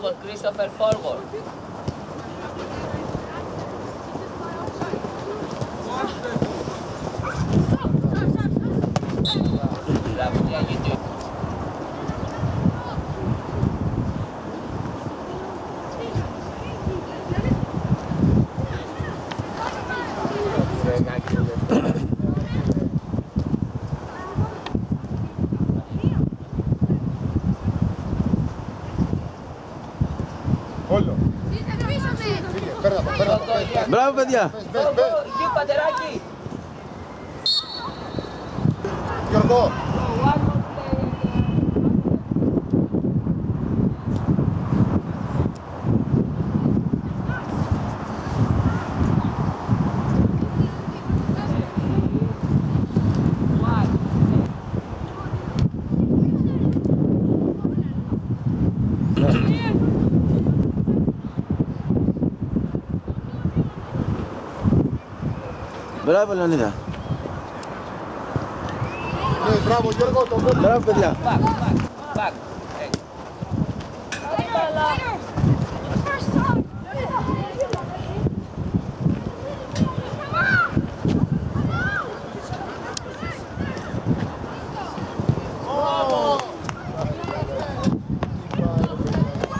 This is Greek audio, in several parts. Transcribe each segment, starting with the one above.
Forward, Christopher, forward. Μπράβο, παιδιά. πες, Go, πες, go, πες. εκεί, πατεράκι. Γιώργο, Μπράβο, Λεωνίδα. ναι, μπράβο Γιώργο, το κόμπι. Μπράβο, παιδιά. Back, back, back. Hey.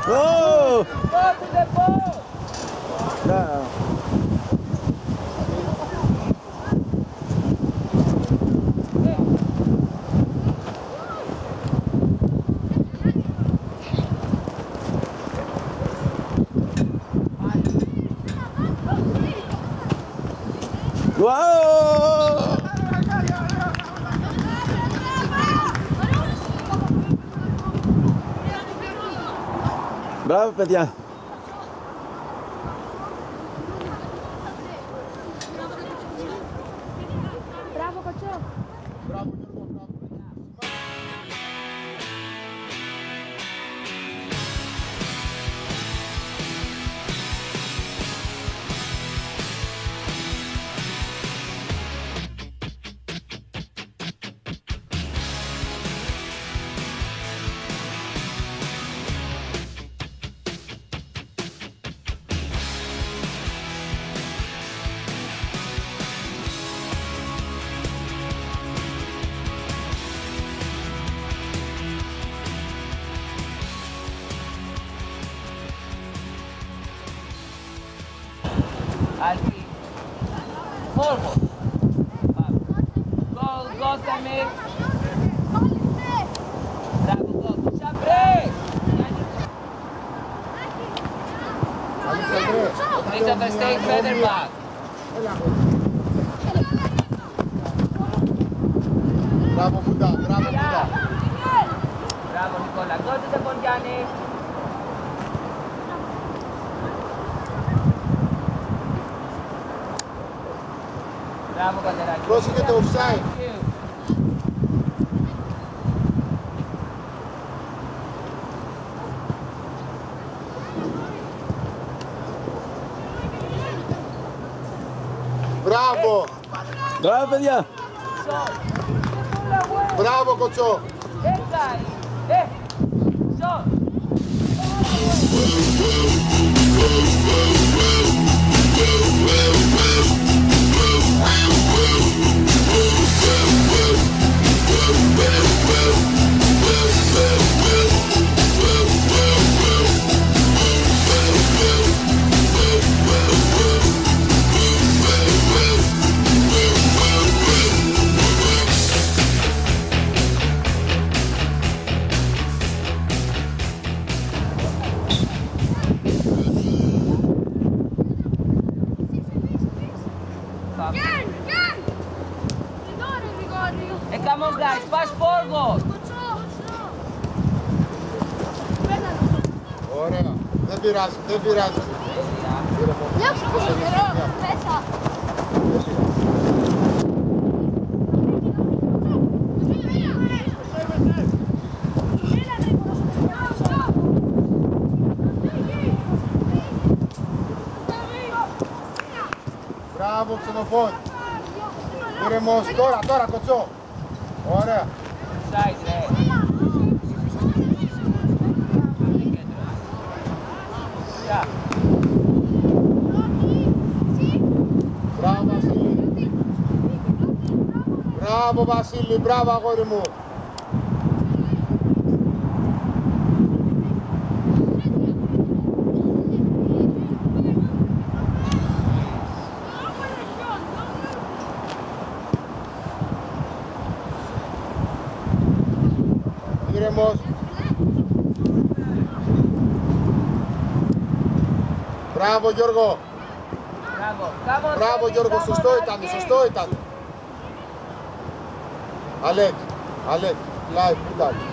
Ω! Go to the ball. Μπράβο. Wow! Μπράβο, παιδιά. Αστέγε Νικόλα. Ράμο Πούτα. Ράμο Πούτα. Ράμο Νικόλα. Κοντο το ποντιάνε. Ράμο Καντεράκη. Προσεκτούψαε. Μπράβο, παιδιά. Shot. Pull away. μπράβο κοτσό. Δεν πειράζει, δεν πειράζει. Μπράβο ξενοφών. Ήρεμος. Τώρα, τώρα κοτσό. Ωραία. Side, ρε. Δεξιά. Μπράβο Βασίλη. Μπράβο Βασίλη, μπράβο αγόρι μου. Ήρεμος. Μπράβο Γιώργο. Μπράβο. Come on, Μπράβο Τέμι, Γιώργο, come on, σωστό Άκη. ήταν, σωστό ήταν. Alex, Alex, lá, cuidado.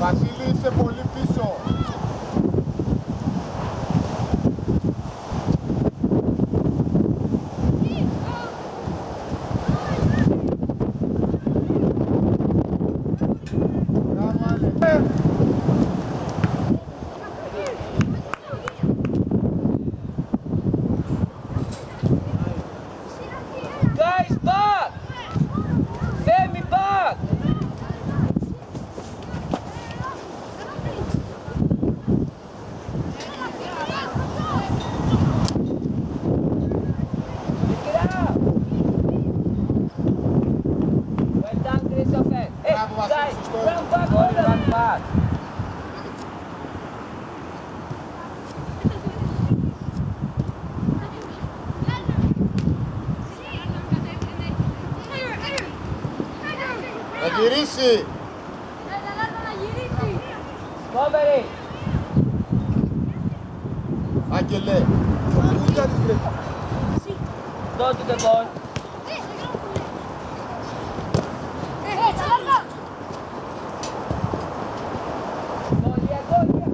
Βασίλη, είσαι πολύ πίσω. Άγγελε. Πού κάνεις βρε. Go to the ball. Go, yeah, go, yeah.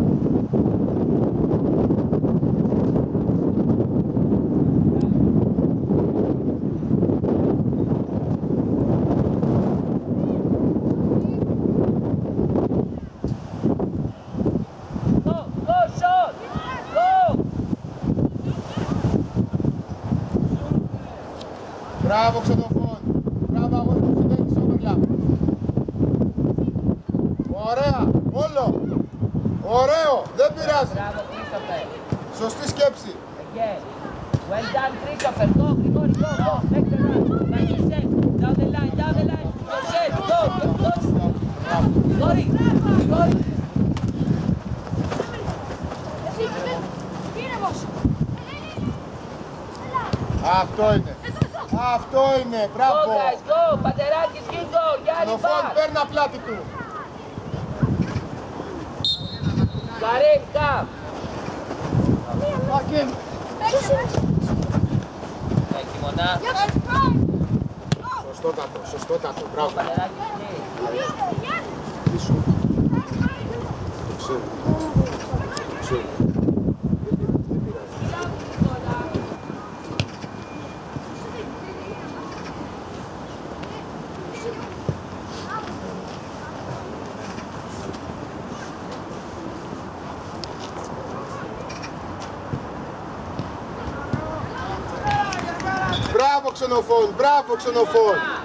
Go, go, shot! Go! Μπράβο ξενοφών. Μπράβο αγόρι μου, συνέχισε overlap. Ωραία, όλο. Ωραίο, δεν πειράζει. Bravo, Christopher. Σωστή σκέψη. Again. Well done, Christopher. Go, Grigori, go, go. Make the run. Like you said. Down the line, down the line. Go, set. Go, go, go. Grigori, Grigori. Αυτό είναι. Αυτό είναι, Go, μπράβο. guys, go. Paterakis, keep go. Gianni, Ξενοφών back. παίρνει απλάτη του. Karim, come. Thank you, Mona. Σωστότατο, σωστότατο, μπράβο. Paterakis, please. Πίσω. Το ξέρω. Το ξέρω. Δεν πειράζει. Μπράβο ξενοφών, μπράβο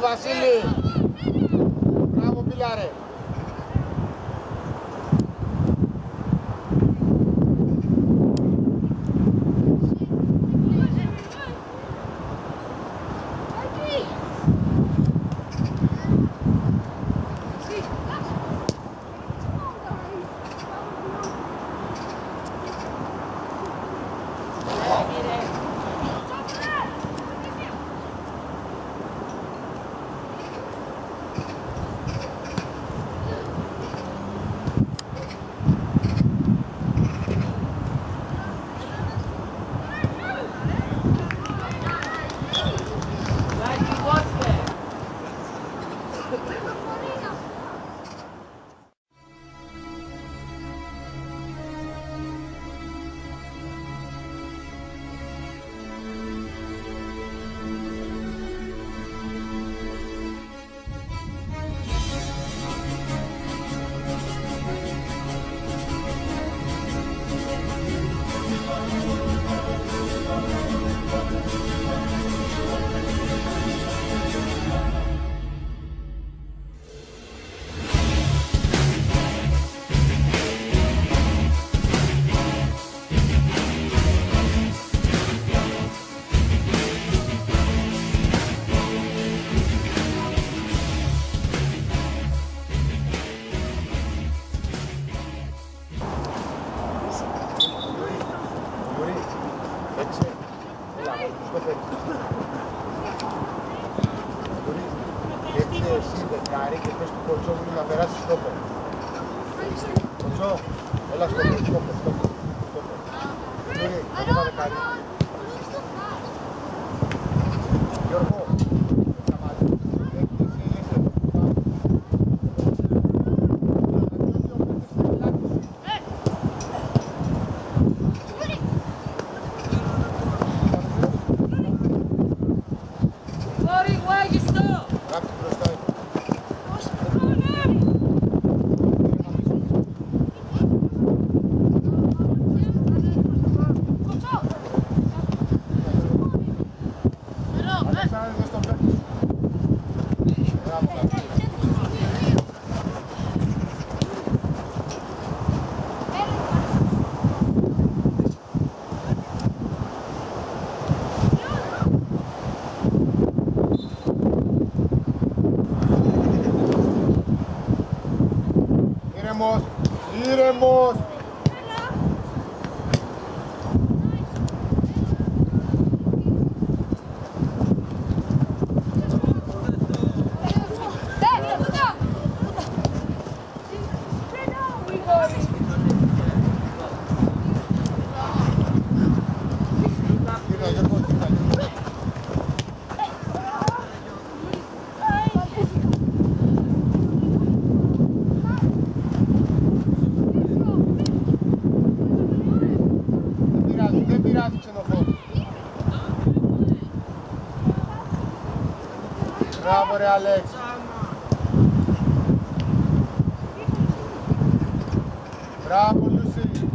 Μπράβο Μπράβο ρε Αλέξ. Μπράβο Λούση.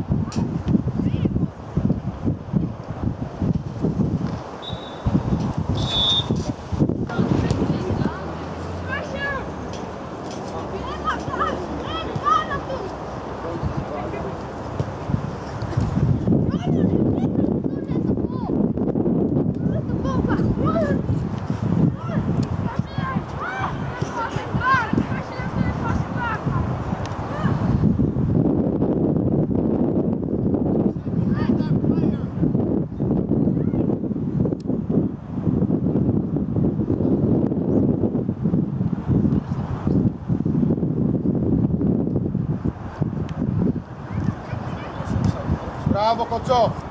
Μπράβο κοτσό.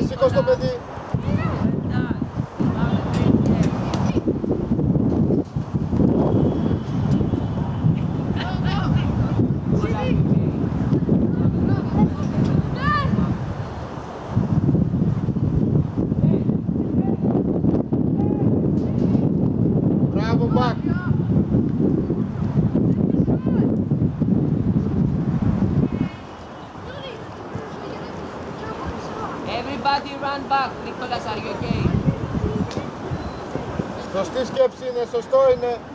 Σήκω το παιδί. σωστή σκέψη είναι, σωστό είναι.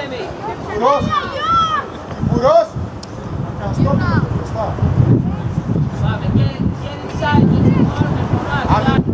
Puros. Puros. Está. Sabe, quem, quem sabe, quem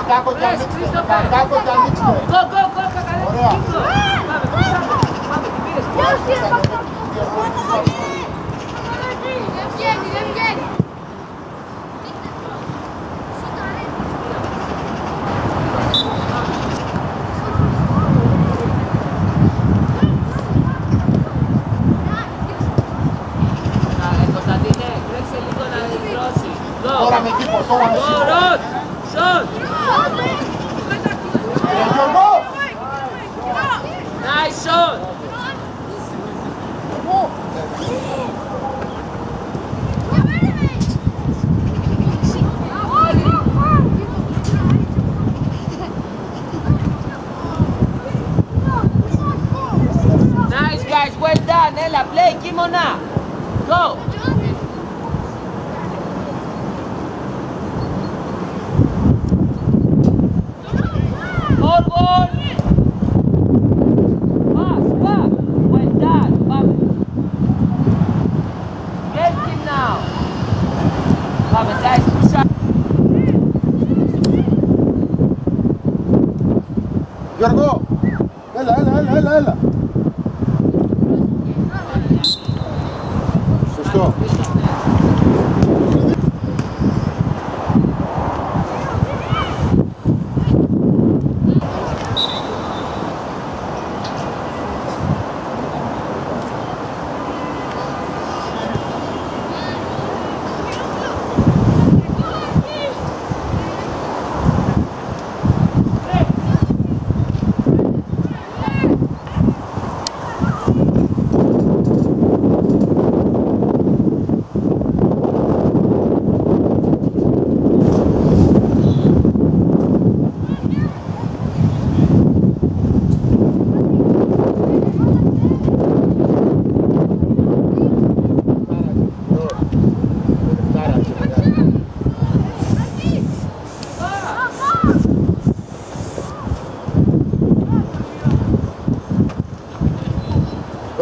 Κακάκο κι Ρες, ανοίξτε. Κρίστοφερ. Κακάκο κι ανοίξτε. Go, go, go, κακαλέ. Ωραία. Κύκλο. Πάμε, πισάμε. Πάμε, τι πήρες. Α, ε, Κωνσταντίνε, τρέξε λίγο να δηλώσει. Go. Τώρα με τύπο, τώρα με Go, Anna. Go. Forward. Pass, back. Well done, Bobby. Get him now. Bobby, that's push up. يرجو هلا هلا هلا هلا هلا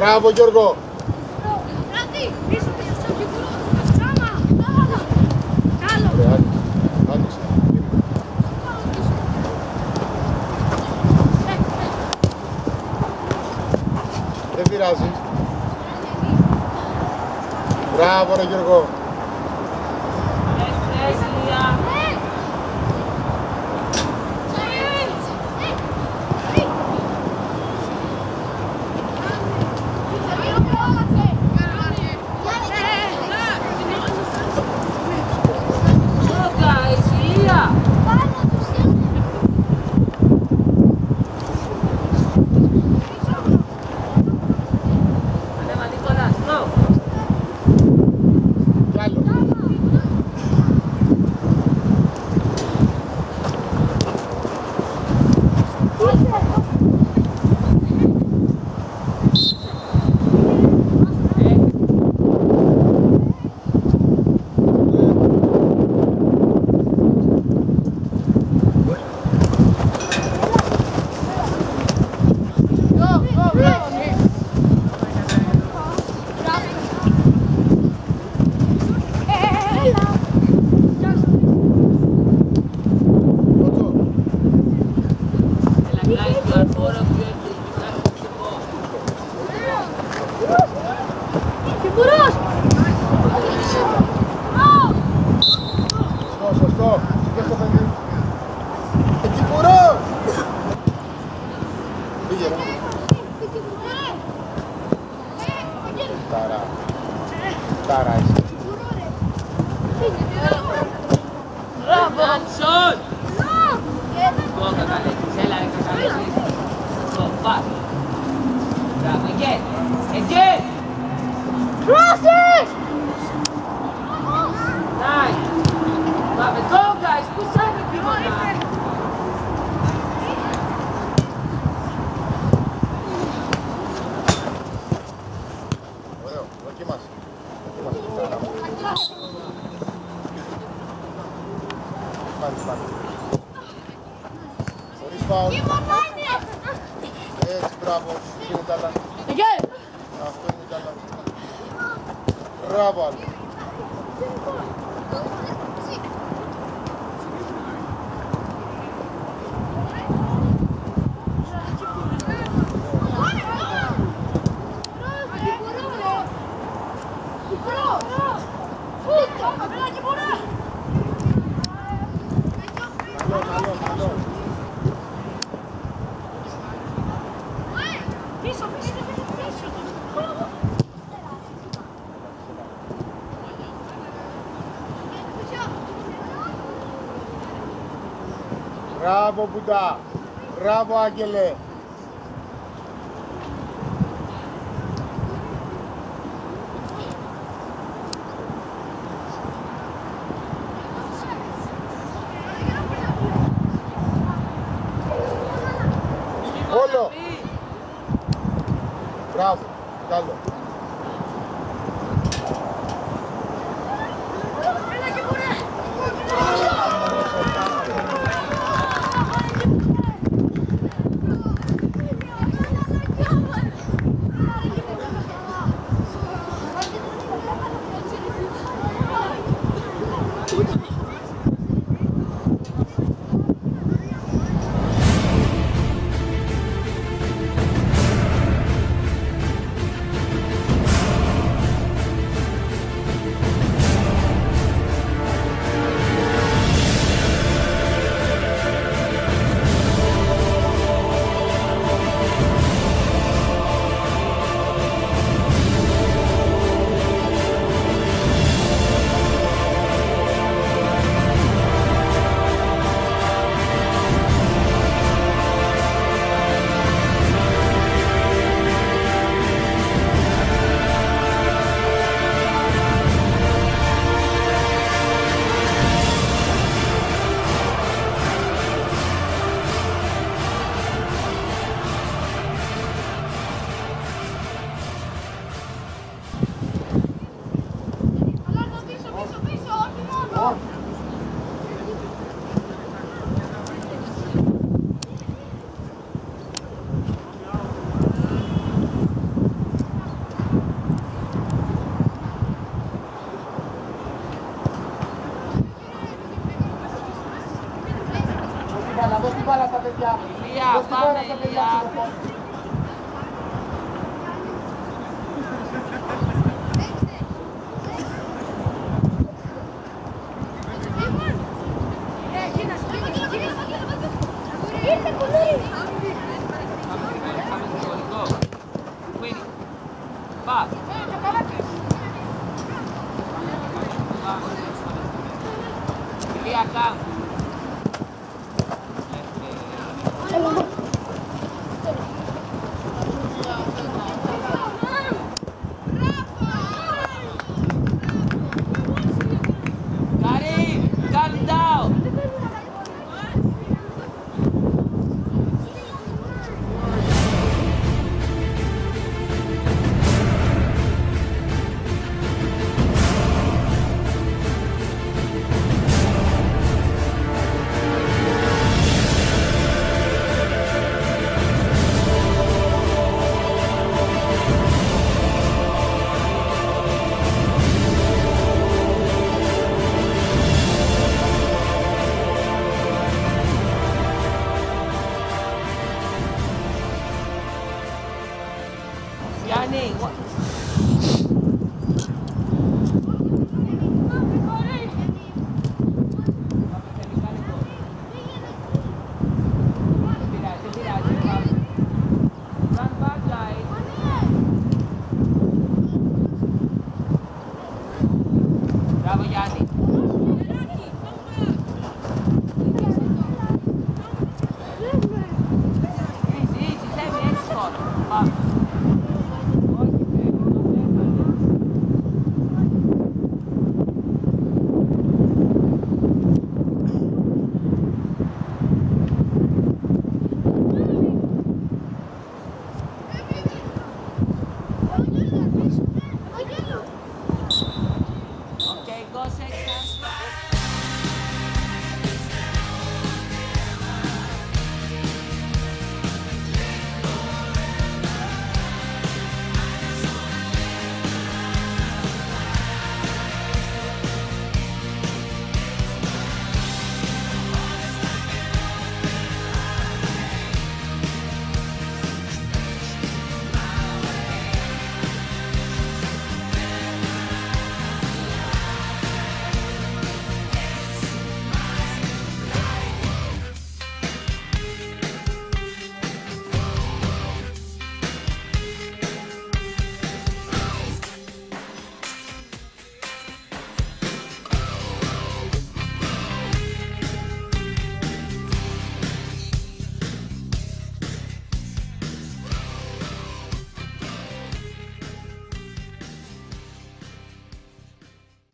Μπράβο Γιώργο. Ρε, άνοιξε, άνοιξε. Δεν πειράζει. Μπράβο ρε Γιώργο. Drop again. Again. Cross it! Nice. Drop it. Go! Μπράβο Μπουντά. Μπράβο Άγγελε. balas, dos y